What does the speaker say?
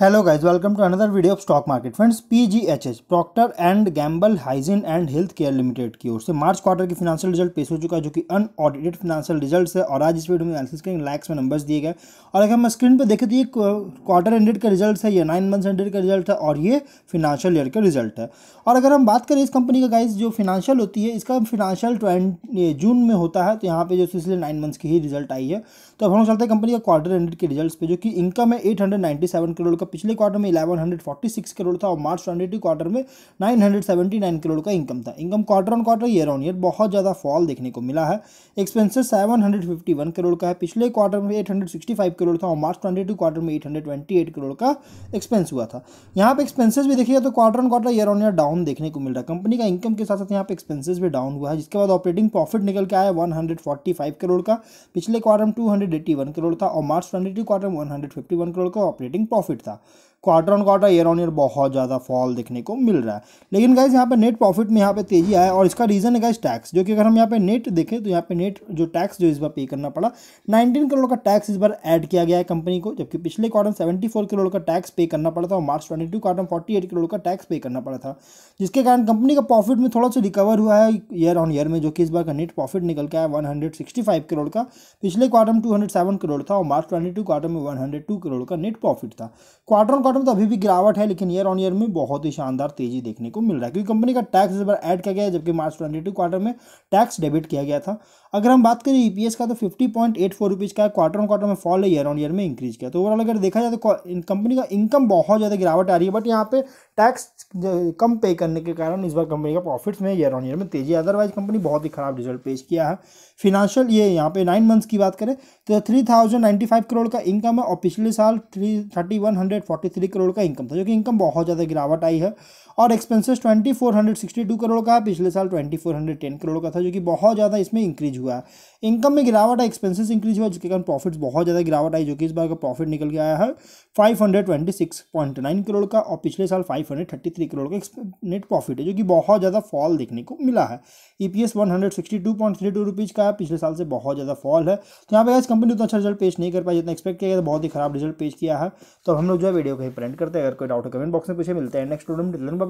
Hello guys welcome to another video of stock market friends PGHH Procter and Gamble hygiene and health care limited की ओर से March quarter की financial result पेश हो चुका है, जो कि अनऑडिटेड फिनेंशियल रिज़ल्ट है, और आज इस वीडियो में एनालिसिस करेंगे लैक्स में नंबर्स दिए गए और अगर हम स्क्रीन पर देखें तो ये क्वार्टर एंडेड का रिज़ल्ट है, ये नाइन मंथ्स एंडेड का रिज़ल्ट है, और ये फिनेंशियल ईयर का रिज़ल्ट है। और अगर हम बात करें इस कंपनी का गाइज़ जो फिनेंशियल होती है, इसका फिनेंशियल ट्वेंटी जून में होता है तो यहाँ पे जो इसलिए नाइन मंथ्स की ही रिज़ल्ट आई है। तो अब हम चलते हैं कंपनी का क्वार्टर एंडेड के रिज़ल्ट पे, जो कि इनकम है एट करोड़ का पिछले क्वार्टर में 1146 करोड़ था और मार्च ट्वेंटी क्वार्टर में 979 करोड़ का इनकम था। Income quarter on quarter year on year बहुत ज़्यादा फॉल देखने को मिला है। एक्सपेंसेस 751 करोड़ का है। पिछले क्वार्टर में 865 करोड़ था और मार्च ट्वेंटी क्वार्टर में 828 करोड़ का एक्सपेंस हुआ था। यहाँ पे एक्सपेंसेस भी देखिएगा तो quarter on quarter year on year down देखने को मिल रहा है। कंपनी का इनकम के साथ साथ यहाँ पे एक्सपेंसेस भी डाउन हुआ है। जिसके बाद ऑपरेटिंग प्रॉफिट निकल के आया वन करोड़ का। पिछले क्वार्टर में टू करोड़ था और मार्च ट्वेंटी क्वार्टर में वन करोड़ का ऑपरेटिंग प्रॉफिट था। 있습니다. Quarter on quarter year on year बहुत ज़्यादा फॉल देखने को मिल रहा है। लेकिन गाइज़ यहाँ पे नेट प्रॉफिट में यहाँ पे तेज़ी आया और इसका रीज़न है गाइज़ टैक्स जो कि अगर हम यहाँ पे नेट देखें तो यहाँ पे नेट जो टैक्स जो इस बार पे करना पड़ा 19 करोड़ का टैक्स इस बार ऐड किया गया है कंपनी को, जबकि पिछले क्वार्टर 74 करोड़ का टैक्स पे करना पड़ा था और March twenty quarter forty crore का टैक्स पे करना पड़ा था, जिसके कारण कंपनी का प्रॉफिट में थोड़ा सा रिकवर हुआ है ईयर ऑन ईयर में, जो कि इस बार का नेट प्रॉफिट निकल के आया वन करोड़ का। पिछले क्वार्टर में टू करोड़ था और मार्च ट्वेंटी क्वार्टर में वन करोड़ का नेट प्रॉफिट था। क्वार्टर ऑन क्वार्टर में तो अभी भी गिरावट है, लेकिन ईयर ऑन ईयर में बहुत ही शानदार तेज़ी देखने को मिल रहा है। क्योंकि कंपनी का टैक्स इस बार ऐड किया गया है, जबकि मार्च ट्वेंटी क्वार्टर में टैक्स डेबिट किया गया था। अगर हम बात करें ईपीएस का तो fifty point eight four rupees का क्वार्टर ऑन क्वार्टर में फॉल है ईयर ऑन ईयर में इंक्रीज किया। तो ओवरऑल अगर देखा जाए तो कंपनी का इनकम बहुत ज़्यादा गिरावट आ रही है बट यहाँ पे टैक्स कम पे करने के कारण इस बार कंपनी का प्रॉफिट्स में ईयर ऑन ईयर में तेज़ी। अदरवाइज़ कंपनी बहुत ही खराब रिज़ल्ट पेश किया है। फिनेंशियल ये यहाँ पे नाइन मंथ्स की बात करें तो three thousand ninety five crore का इनकम है और पिछले साल three thirty one hundred forty three crore का इनकम था, जो कि इनकम बहुत ज़्यादा गिरावट आई है। और expenses twenty four hundred sixty two crore का पिछले साल twenty four hundred ten crore का था, जो कि बहुत ज़्यादा इसमें इंक्रीज हुआ। है। इनकम में गिरावट है एक्सपेंसेस इंक्रीज हुआ जिसके कारण प्रॉफिट्स बहुत ज़्यादा गिरावट आई, जो कि इस बार का प्रॉफिट निकल के आया है फाइव करोड़ का, और पिछले साल फाइव करोड़ का नेट प्रॉफिट है, जो कि बहुत ज़्यादा फॉल देखने को मिला है। ई पी एस का है, पिछले साल से बहुत ज़्यादा फॉल है। तो यहाँ पे आज कंपनी उतना अच्छा रिज़ल्ट पेश नहीं कर पाई जितना एक्सपेक्ट किया गया तो बहुत ही खराब रिज़ल्ट पेश किया है। तो हम लोग जो है वीडियो को ही प्रिंट करते हैं। अगर कोई डाउट कमेंट बॉक्स में पूछे, मिलते हैं नेक्स्ट स्टूडेंट बाय